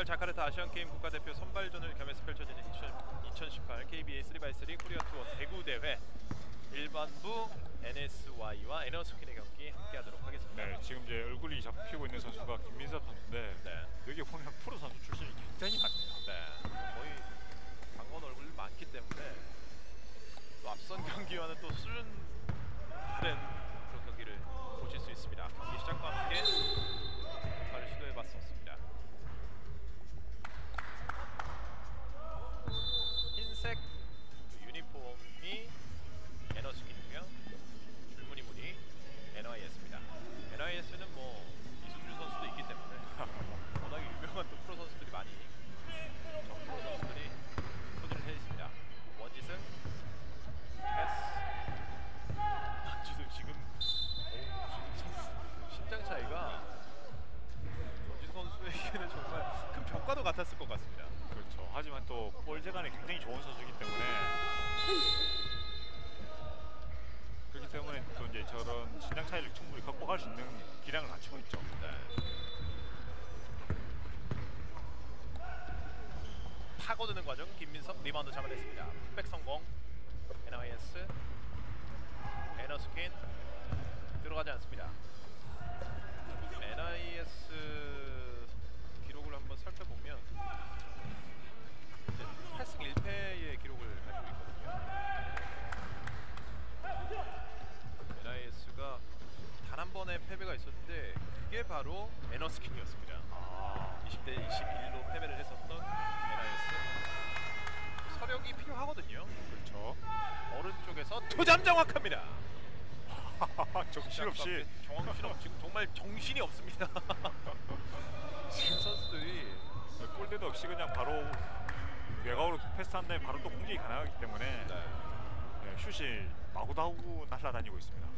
2018 자카르타 아시안 게임 국가대표 선발전을 겸해서 펼쳐지는 2018 KBA 3x3 코리아 투어 대구 대회 일반부 NSY와 에너스킨의 경기 함께하도록 하겠습니다. 네, 지금 이제 얼굴이 잡히고 있는 선수가 김민섭 선수인데 네. 여기 보면 프로 선수 출신이 굉장히 많네요. 네. 거의 강건 얼굴 많기 때문에 또 앞선 경기와는 또 수준 다른 볼재간이 굉장히 좋은 선수이기 때문에 그렇기 때문에 또 이제 저런 신장 차이를 충분히 극복할 수 있는 기량을 갖추고 있죠. 네. 파고드는 과정 김민섭 리바운드 잡아냈습니다. putback 성공. NIS 에너스킨 들어가지 않습니다. NIS 기록을 한번 살펴보면 이제 8승 1패의 기록을 가지고 있거든요. NIS가 단 한 번의 패배가 있었는데 그게 바로 에너스킨이었습니다. 아, 20대 21로 패배를 했었던 NIS. 서력이 필요하거든요. 그렇죠. 오른쪽에서 투점 정확합니다. 정신없이 정신 없 지금 정말 정신이 없습니다. 지금 선수들이 골대도 없이 그냥 바로 외곽으로 패스한 다음에 바로 또 공격이 가능하기 때문에 네, 네, 슛이 마구다구 날아다니고 있습니다.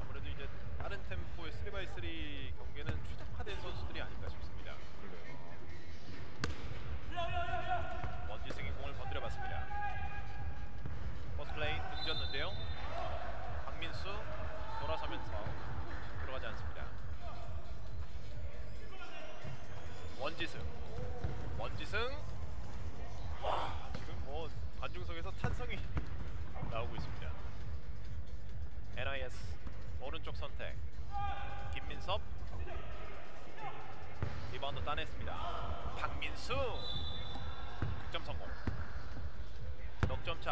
아무래도 이제 다른 템포의 3x3 경기는 최적화된 선수들이 아닐까 싶습니다. 그래요. 원지승이 공을 건드려봤습니다. 버스플레이 등졌는데요. 박민수 돌아서면서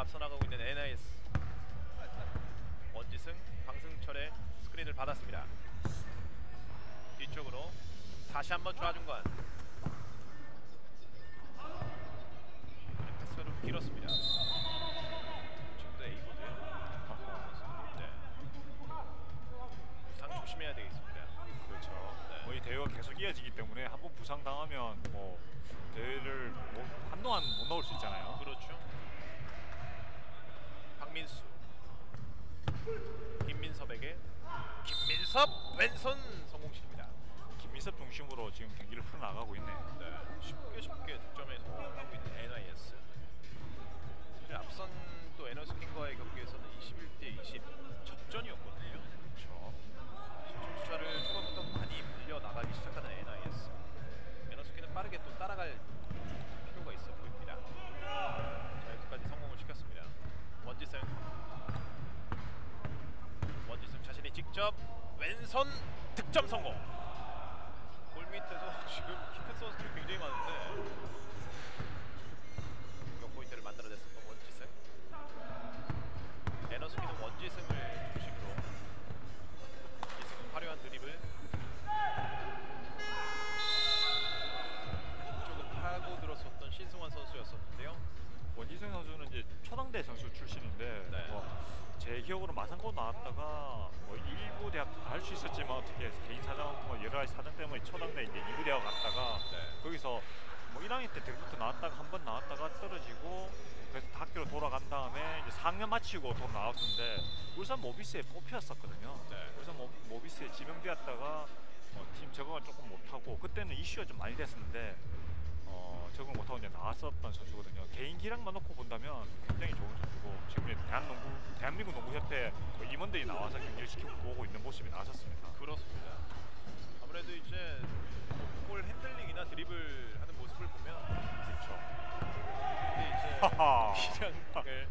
앞서 나가고 있는 NIS. 원지승, 방승철의 스크린을 받았습니다. 뒤쪽으로 다시 한번 좌중간. 패스가 좀 길었습니다. 지금도 A보드. 네. 부상 조심해야 되겠습니다. 그렇죠. 네. 뭐이 대회가 계속 이어지기 때문에 한 번 부상 당하면 뭐 대회를 뭐 한동안 못 나올 수 있잖아요. 그렇죠. 박민수, 김민섭에게 김민섭 왼손 성공시킵니다. 김민섭 중심으로 지금 경기를 풀어나가고 있네요. 네, 쉽게 쉽게 득점에 성공하고 있는 NIS. 사실 앞선 또 에너스킨과의 경기에서는 21대 20 접전이었거든요. 그렇죠. 점수차를 초반부터 많이 밀려 나가기 시작하는 NIS. 에너스킨은 빠르게 또 따라갈 필요가 있어 보입니다. 자, 여기까지 성공을 시켰습니다. 원지승. 원지승 자신이 직접 왼손 득점 성공. 골 밑에서 지금 키큰 선수들이 굉장히 많은데 공격 포인트를 만들어냈었던 원지승. 에너스킨은 원지승을 중심으로 이승은 화려한 드립을 쪽은 타고 들었었던 신승환 선수였었는데요. 원지승 선수는 이제 초당대 선수 출신인데 네. 뭐 제 기억으로 마산고 나왔다가 뭐 일부 대학 갈수 있었지만 어떻게 개인 사정 뭐 여러 가지 사정 때문에 초당대 이제 이부 대학 갔다가 네. 거기서 뭐 1학년 때 대부터 나왔다가 한 번 나왔다가 떨어지고 그래서 학교로 돌아간 다음에 이제 4학년 마치고 돌아 나왔었는데 울산 모비스에 뽑혔었거든요. 네. 울산 모, 모비스에 지명되었다가 어, 팀 적응을 조금 못하고 그때는 이슈가 좀 많이 됐었는데 어, 적응 못하고 이제 나왔었던 선수거든요. 개인기량만 놓고 본다면 굉장히 좋은 선수고 지금 이제 대한농구, 대한민국 농구협회 뭐 임원들이 나와서 경기를 지켜보고 있는 모습이 나왔었습니다. 그렇습니다. 아무래도 이제 볼 핸들링이나 드리블 하는 모습을 보면 그렇죠. 근데 이제 기량을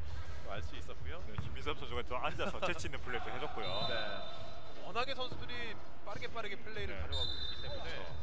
알수 있었고요. 네, 김민섭 선수가 또 앉아서 재치 있는 플레이도 해줬고요. 네. 워낙에 선수들이 빠르게 빠르게 플레이를 네. 가져가고 있기 때문에 그렇죠.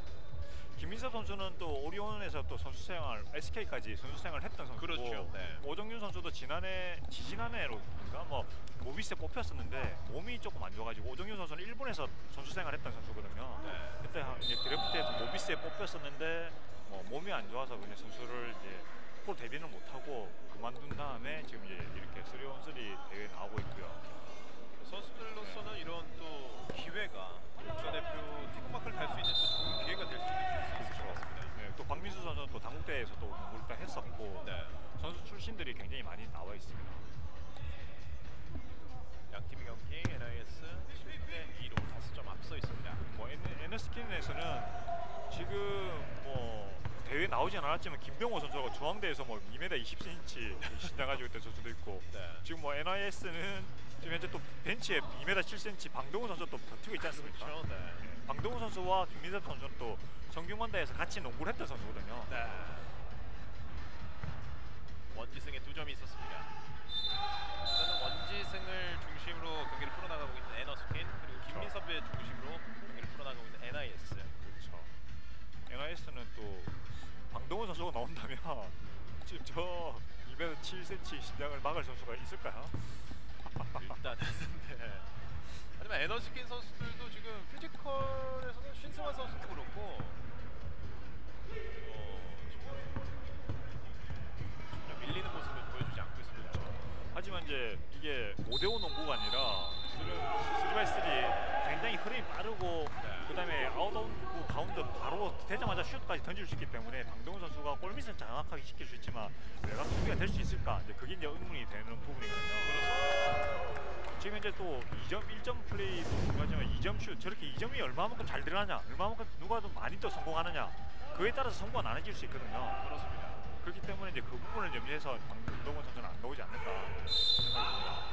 김민섭 선수는 또 오리온에서 또 선수 생활, SK까지 선수 생활을 했던 선수고 그렇죠. 네. 오정윤 선수도 지난해, 지지난해로인가 뭐 모비스에 뽑혔었는데 몸이 조금 안 좋아가지고 오정윤 선수는 일본에서 선수 생활 했던 선수거든요. 네. 그때 하- 이제 드래프트에서 모비스에 뽑혔었는데 뭐 몸이 안 좋아서 그냥 선수를 이제 프로 데뷔는 못하고 그만둔 다음에 지금 이제 이렇게 3on3 대회에 나오고 있고요. 선수들로서는 이런 또 기회가 국가대표 태극마크를 달 수 있는 또 좋은 기회가 될 수. 네, 또 박민수 선수는 또 당국대에서 또딱 했었고 네. 선수 출신들이 굉장히 많이 나와 있습니다. 양팀 경기 NIS 7대 2로 5점 앞서 있습니다. 뭐 NSK에서는 지금 뭐 대회 나오진 않았지만 김병호 선수가 중앙대에서 뭐 2m 20cm 신장 가지고 있던 선수도 있고 네. 지금 뭐 NIS는 지금 현재 또 벤치에 2m 7cm 방동훈 선수 또 버티고 있지 않습니까? 그렇죠. 네. 네, 방동훈 선수와 김민섭 선수는 또 성균관대에서 같이 농구를 했던 선수거든요. 네. 원지승의 두 점이 있었습니다. 저는 원지승을 중심으로 경기를 풀어나가고 있는 에너스킨 그리고 김민섭의 중심으로 경기를 풀어나가고 있는 NIS. 그렇죠. NIS는 또 방동훈 선수가 나온다면 지금 저 2m 7cm 신장을 막을 선수가 있을까요? 일단은 네. 하지만 에너스킨 선수들도 지금 피지컬에서는 신승환 선수도 그렇고 어, 전혀 밀리는 모습을 보여주지 않고 있습니다. 하지만 이제 이게 5대5 농구가 아니라 3x3 굉장히 흐름이 빠르고 네. 그다음에 아웃온구 가운데 바로 되자마자 슛까지 던질 수 있기 때문에 방동훈 선수가 골밑을 장악하게 시킬 수 있지만 외곽 수비가 될 수 있을까 이제 그게 이제 의문이 되는 부분이거든요. 지금 현재 또 2점 1점 플레이도 중요하지만 2점 슛 저렇게 2점이 얼마만큼 잘 들어가냐 얼마만큼 누가 더 많이 또 성공하느냐 그에 따라서 성공가 나눠질 수 있거든요. 그렇습니다. 그렇기 때문에 이제 그 부분을 염두해서 방동훈 선수는 안 나오지 않을까 생각이 듭니다.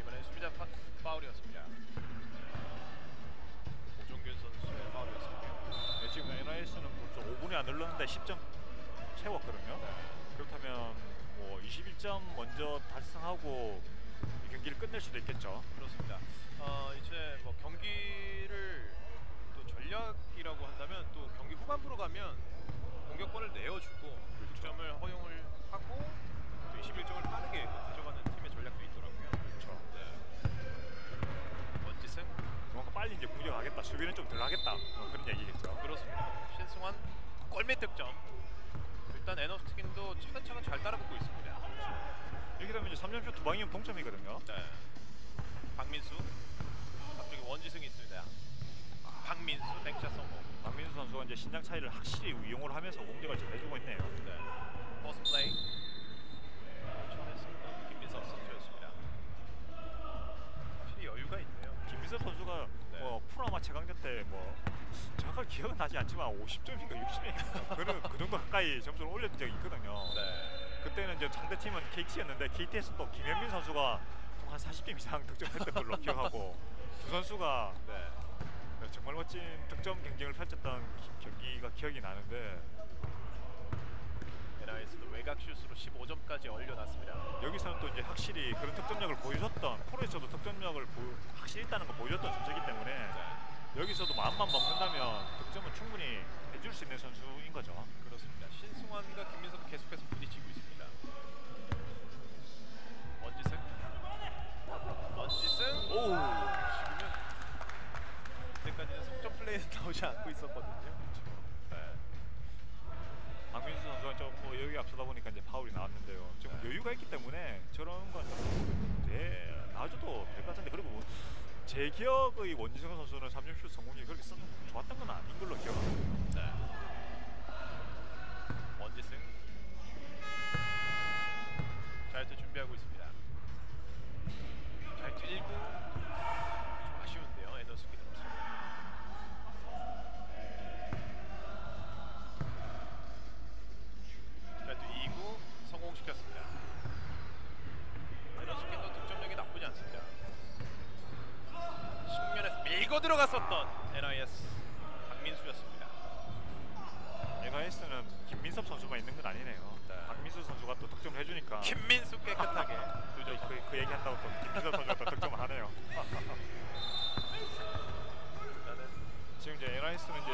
이번엔 수비자 파, 파울이었습니다. 안 흘렀는데 10점 채웠거든요. 그렇다면 뭐 21점 먼저 달성하고 이 경기를 끝낼 수도 있겠죠. 그렇습니다. 어, 이제 뭐 경기를 또 전략이라고 한다면 또 경기 후반부로 가면 공격권을 내어주고 득점을 허용을 하고 또 21점을 빠르게 가져가는 팀의 전략도 있더라고요. 그렇죠. 네. 원지승 뭔가 빨리 이제 공격하겠다. 수비는 좀 덜 하겠다. 뭐 그런 얘기겠죠. 그렇습니다. 신승환 골밑 득점. 일단 에너스킨도 차근차근 잘 따라붙고 있습니다. 이렇게 되면 이제 3점슛 두 방이면 동점이거든요. 네. 박민수 앞쪽에 원지승이 있습니다. 박민수 뱅샷 성공. 박민수 선수가 이제 신장 차이를 확실히 이용을 하면서 공격을 잘 해주고 있네요. 네. 버스 플레이. 김민석 선수였습니다. 확실히 여유가 있네요. 김민석 선수가 네. 뭐 프로아마 최강전 때뭐 정확하게 기억은 나지 않지만 50점인가 60점인가 그는 그 정도 가까이 점수를 올렸던 적이 있거든요. 네. 그때는 이제 상대 팀은 KT였는데 KT에서 또 김현민 선수가 한 40점 이상 득점했던 걸로 기억하고 두 선수가 네. 정말 멋진 득점 경쟁을 펼쳤던 기- 경기가 기억이 나는데 NIS도 외곽 슛으로 15점까지 올려놨습니다. 여기서는 또 이제 확실히 그런 득점력을 보여줬던 프로에서도 득점력을 보, 확실히 있다는 걸 보여줬던 선수이기 때문에 네. 여기서도 마음만 먹는다면 득점은 충분히 해줄 수 있는 선수인 거죠. 그렇습니다. 신승환과 김민석도 계속해서 부딪히고 있습니다. 원지승. 원지승. 오. 지금은 그때까지는 석점 플레이는 나오지 않고 있었거든요. 네. 박민수 선수가 좀뭐 여유가 앞서다 보니까 이제 파울이 나왔는데요. 좀 네. 여유가 있기 때문에 저런 건 네, 나와줘도 될 것 같은데 그리고 뭐제 기억의 원지성 선수는 3점 슛 성공률이 그렇게 썩 좋았던 건 아닌 걸로 기억합니다. 네. 원지승. 자유투 준비하고 있습니다. 자유투 1구. 좀 아쉬운데요. 에너스 기능으로서. 자유투 2구 성공시켰습니다. 에너스 기능도 득점력이 나쁘지 않습니다. 측면에서 밀고 들어갔었던 NYS 박민수였습니다. NYS는 김민섭 선수만 있는 건 아니네요. 네. 박민수 선수가 또 득점을 해주니까 김민수 깨끗하게 그, 그, 그 얘기한다고 또 김민섭 선수가 또 득점을 하네요. 지금 이제 NYS는 이제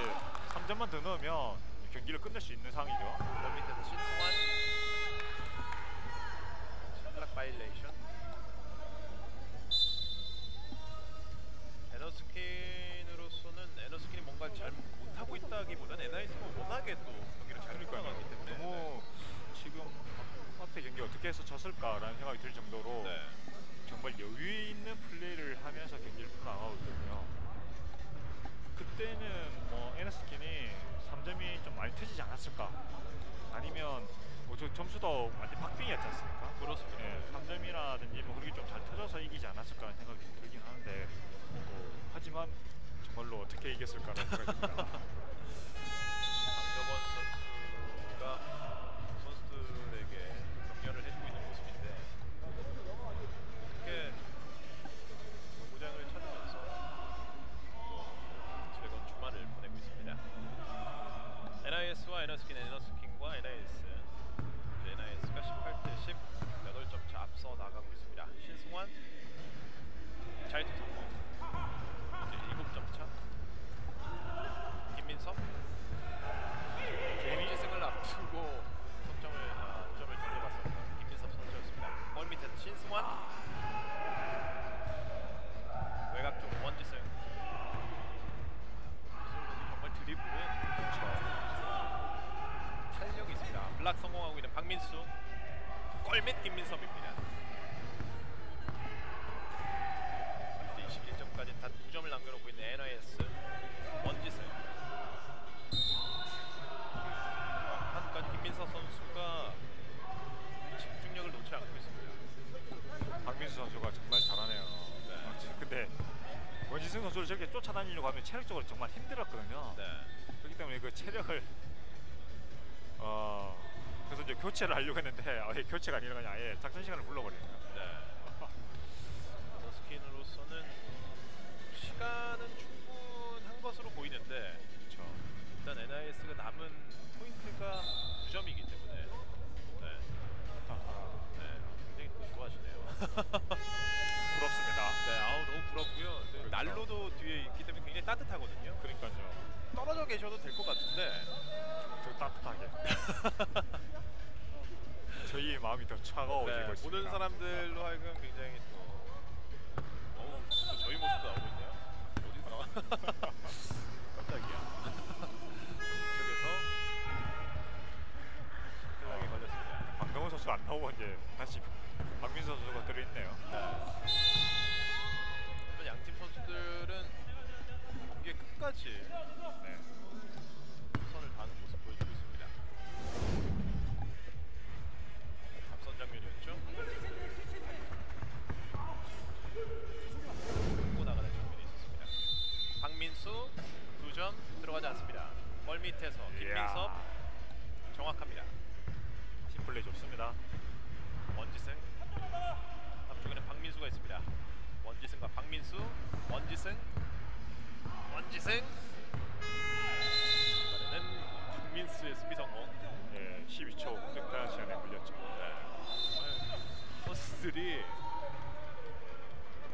3점만 더 넣으면 경기를 끝낼 수 있는 상황이죠. 볼 밑에서 신승환 block violation 어떻게 해서 졌을까라는 생각이 들 정도로 네. 정말 여유 있는 플레이를 하면서 경기를 풀어나가고 있거든요. 그때는 뭐 에너스킨이 3점이 좀 많이 터지지 않았을까? 아니면 뭐저 점수도 완전 박빙이었지 않습니까? 그렇습니다. 예, 3점이라든지 뭐 그렇게 좀 잘 터져서 이기지 않았을까라는 생각이 좀 들긴 하는데 뭐, 하지만 정말로 어떻게 이겼을까라는 생각이 듭니다. 강정원 선수가 선수들에게 격려를 해주고 있는 모습인데 어떻게 농구장을 찾으면서 또 즐거운 주말을 보내고 있습니다. NIS와 에너스킨, 에너스킨과 NIS NIS가 18대 10 8점 차 앞서 나가고 있습니다. 신승환 자이투 성공 이제 7점 차 김민섭 개인 승을 앞두고 석점을 아, 점을 던져봤었던 김민섭 선수였습니다. 골 밑에서 신승환 외곽 쪽 원지승 정말 드리블은 탄력이 있습니다. 블락 박민수 골밑 김민섭입니다. 이제 21점까지 단 2점을 남겨놓고 있는 NIS 원지승 한까지 김민서 선수가 집중력을 놓지 않고 있습니다. 박민수 선수가 정말 잘하네요. 네. 아, 지- 근데 원지승 선수를 저렇게 쫓아다니려고 하면 체력적으로 정말 힘들었거든요. 네. 그렇기 때문에 그 체력을 교체를 하려고 했는데 아예 교체가 아니라 그냥 아예 작전 시간을 불러버리네요. 네. 스킨으로서는 시간은 충분한 것으로 보이는데 그렇죠. 일단 NIS가 남은 포인트가 9점이기 때문에 네. 네. 굉장히 또 좋아하시네요. 부럽습니다. 네, 아우 너무 부럽고요. 네, 그렇죠. 난로도 뒤에 있기 때문에 굉장히 따뜻하거든요. 그러니까요. 떨어져 계셔도 될 것 같은데 저 따뜻하게. 마음이 더 차가워지고 네, 있습니다. 보는 사람들로 하여금 굉장히 또 어우 또 저희 모습도 나오고 있네요. 어디서 나와? 깜짝이야. 이쪽에서 클락이 걸렸습니다. 박명훈 선수가 안 나오고 이제 다시 박민수 선수가 들어있네요. 네. 양팀 선수들은 경기의 끝까지 네. 이야, 정확합니다. 팀플레이 좋습니다. 원지승 앞쪽에는 박민수가 있습니다. 원지승과 박민수 원지승 원지승 이번에는 박민수의 수비 성공. 예, 12초 공격단 시간에 걸렸죠. 네. 선수들이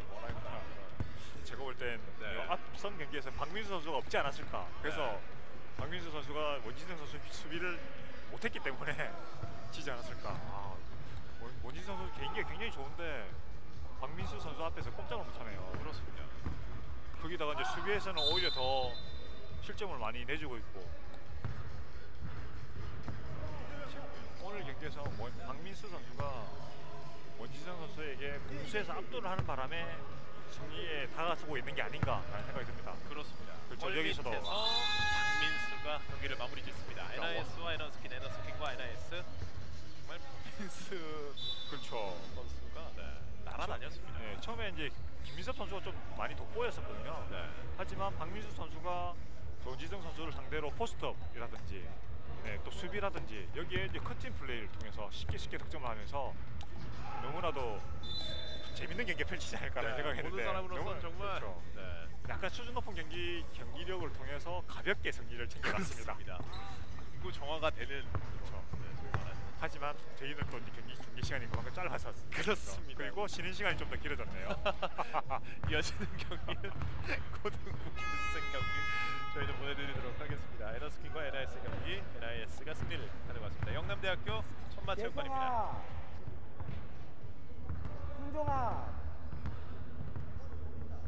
뭐랄까 제가 볼땐 네. 앞선 경기에서 박민수 선수가 없지 않았을까. 그래서 네. 박민수 선수가 원진성 선수 수비를 못했기 때문에 지지 않았을까. 아, 원- 원진성 선수 개인기가 굉장히 좋은데 박민수 선수 앞에서 꼼짝을 못하네요. 그렇습니다. 거기다가 이제 수비에서는 오히려 더 실점을 많이 내주고 있고 오늘 경기에서 원- 박민수 선수가 원지성 선수에게 공수에서 압도를 하는 바람에 승리에 다가서고 있는 게 아닌가 라는 생각이 듭니다. 그렇습니다. 그렇죠. 골 여기서도. 박민수가 경기를 마무리 짓습니다. 자, NIS와 에너스킨, 에너스킨과 NIS 정말 박민수 그렇죠. 선수가 네, 날아다녔습니다. 네, 처음에 이제 김민섭 선수가 좀 많이 돋보였었거든요. 네. 하지만 박민수 선수가 원지성 선수를 상대로 포스트업이라든지 네, 또 수비라든지 여기에 이제 커팅 플레이를 통해서 쉽게 쉽게 득점을 하면서 너무나도 재밌는 경기 펼치지 않을까라는 네, 생각이 모든 했는데 너무- 정말 그렇죠. 수준 높은 경기 경기력을 통해서 가볍게 승리를 챙겨갔습니다. 자꾸 정화가 되는 그렇죠. 네, 하지만 저희는 또 경기, 경기 시간이 그만큼 짧아서 그렇습니다. 그리고 쉬는 시간이 좀 더 길어졌네요. 이어지는 경기는 고등부 결승 경기 저희도 보내드리도록 하겠습니다. 에너스킨과 NIS 경기 NIS가 승리를 가져갔습니다. 영남대학교 천마체육관입니다. 순종아,